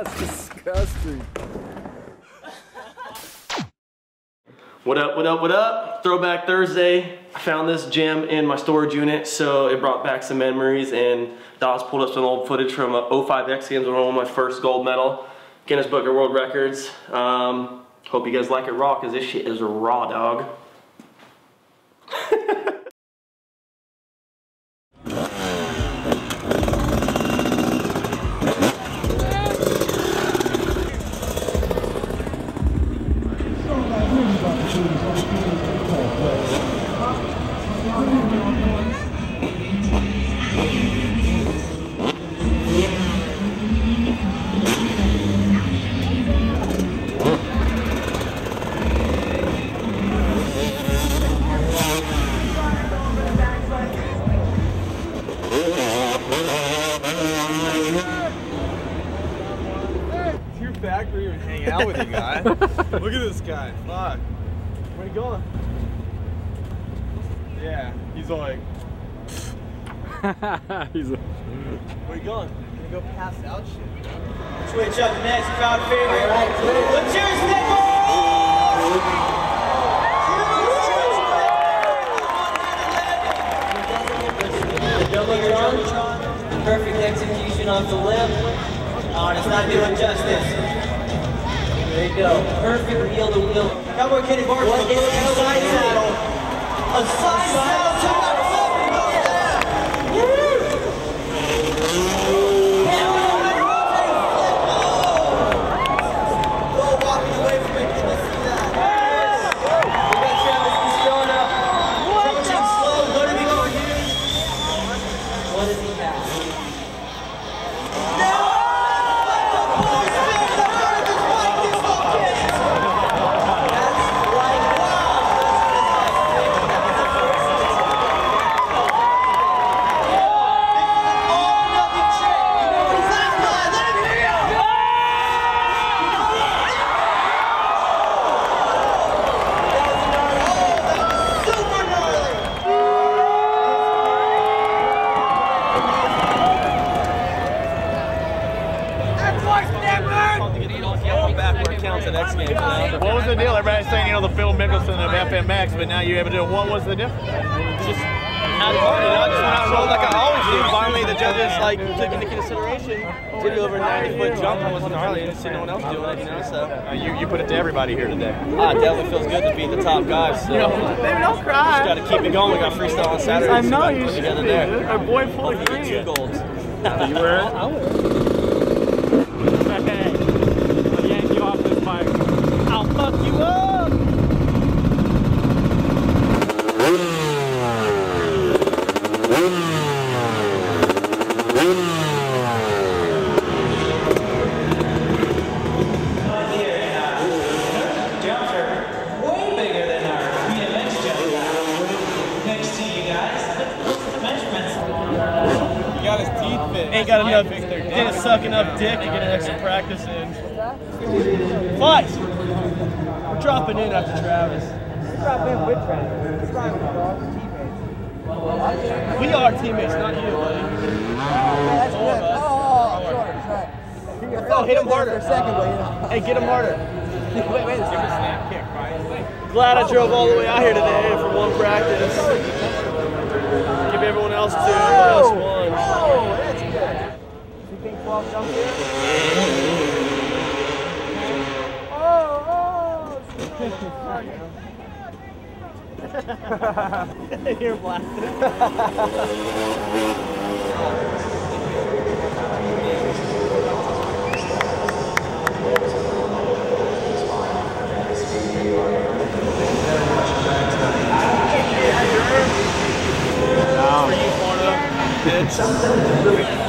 That's disgusting. What up, what up, what up? Throwback Thursday. I found this gem in my storage unit, so it brought back some memories and Dawes pulled up some old footage from a 05 X Games when I won my first gold medal. Guinness Book of World Records. Um, hope you guys like it raw, because this shit is raw, dog. For even hang out with you guy. Look at this guy. Fuck. Where you going? Yeah, he's like. He's a, Where you going? I'm Gonna go pass out shit. Twitch up next crowd favorite. Let's cheers, Nichols! The perfect execution off the lip. Oh, and it's not doing justice. There you go. Perfect wheel to wheel. Cowboy Kenny Bartram. What is a side saddle? A side saddle to the walking away from it. Can you see that? We got Travis Pastrana. Approaching slow. What did he go here? What does he have? No! What the fuck? Spin the front of his bike dislocated. That's like, wow. This is an all or nothing trick. Let him fly. Let him hear Super gnarly! What was the deal? Everybody's saying, you know, the Phil Mickelson of FMX, but now you're able to do it. What was the difference? just had fun, you know, just went out and rolled like I always do. Finally, the judges like took into consideration did the over 90 foot jump and wasn't didn't see no one else doing it, you know. So Uh, you, you put it to everybody here today. ah, it definitely feels good to be the top guy. So baby, don't cry. just got to keep it going. We got freestyle on Saturday. I so know we you put should together be. there. Our boy full of Hopefully get two green. golds. You wear it? Hey, I'll yank you off this bike. I'll fuck you up. jumps are way bigger than our BMX jump now. Next to you guys, what's the measurements? He got his teeth fixed. Ain't got enough, didn't suck enough dick to get an extra practice in. Flies! We're dropping in after Travis. Drop in with Travis. It's fine with dog teammates. We are teammates, not you, buddy. That's good. Oh, oh, oh sure, that's. Oh, hit him harder. Second, but you know. Hey, get him harder. Wait, wait a second. Glad I drove all the way out here today for one practice. Give everyone else two, us one. 12 jump here. Oh, oh! You're blasted. Something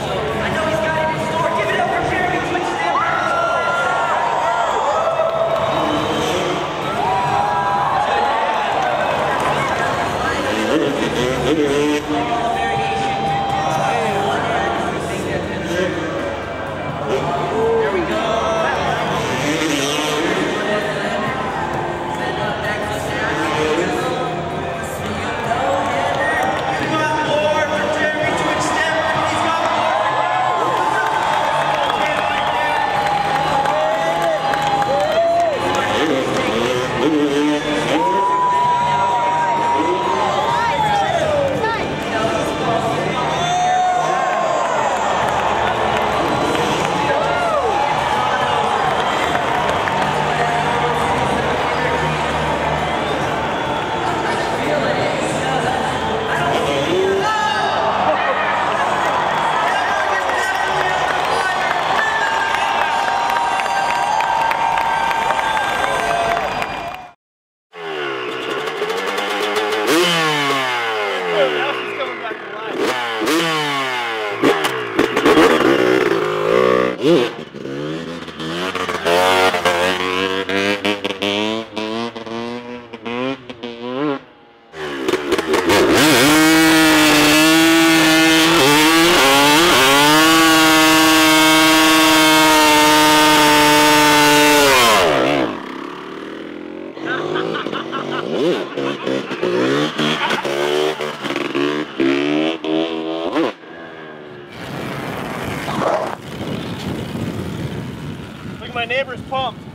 My neighbor's pumped.